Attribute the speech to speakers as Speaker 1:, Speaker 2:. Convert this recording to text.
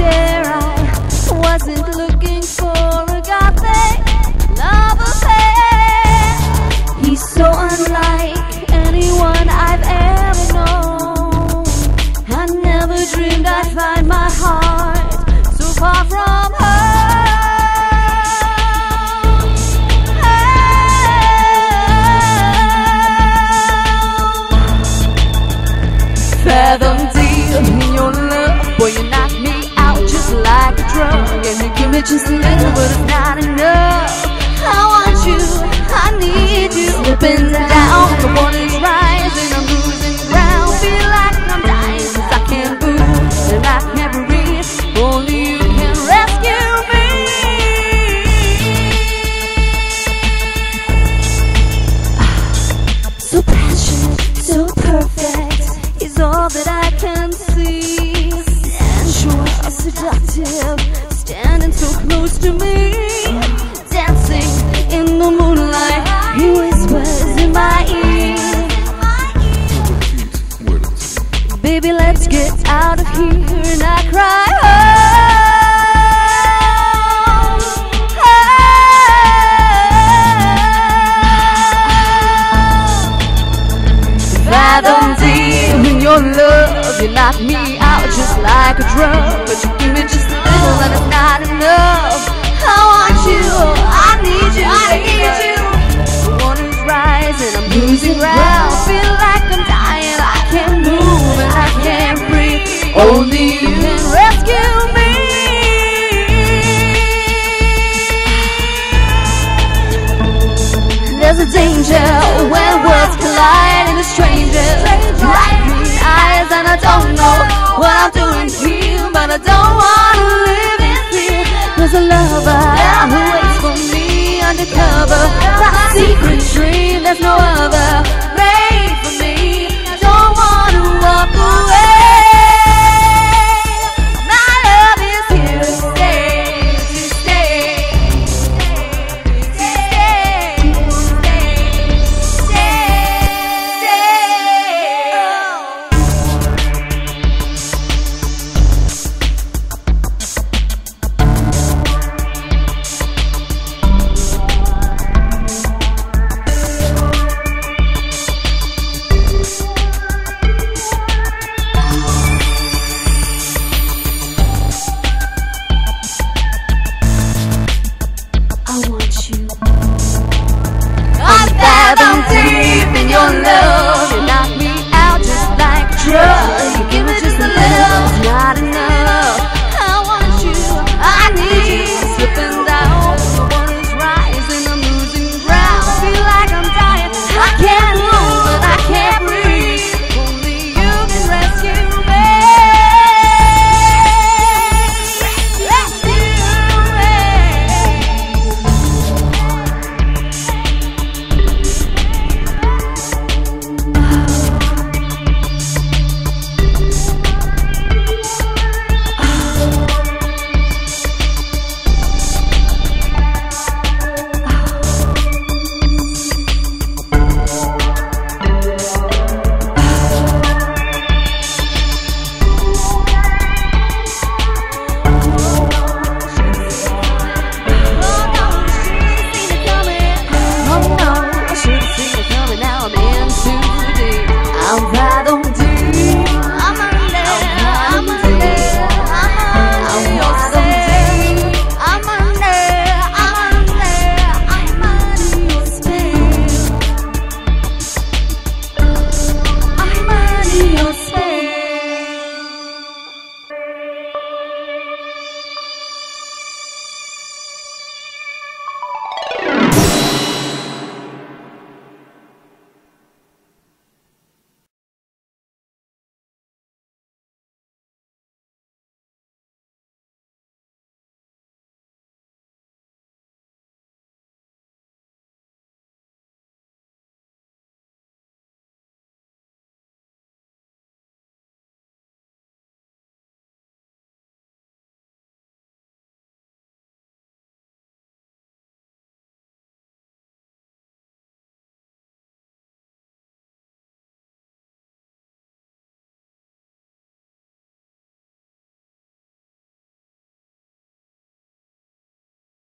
Speaker 1: dare I wasn't looking me just a little, but it's not enough. I want you, I need you. Slipping down, the water's rising, I'm losing ground. Feel like I'm dying 'cause I can't move and I can't breathe. Only you can rescue me. Ah, so passionate, so perfect is all that I can see. Sensual, seductive, standing so close to me. Dancing in the moonlight, he whispers in my ear. Baby, let's get out of here. And I cry. Fathom deep in your love, you knock me out just like a drug. But you give me just enough. I want you, I need you, I need you. The water's rising, I'm losing ground. Feel like I'm dying, I can't move and I can't breathe. Only you can rescue me. There's a danger when worlds collide and a stranger green eyes and I don't know what I'm doing here, but I don't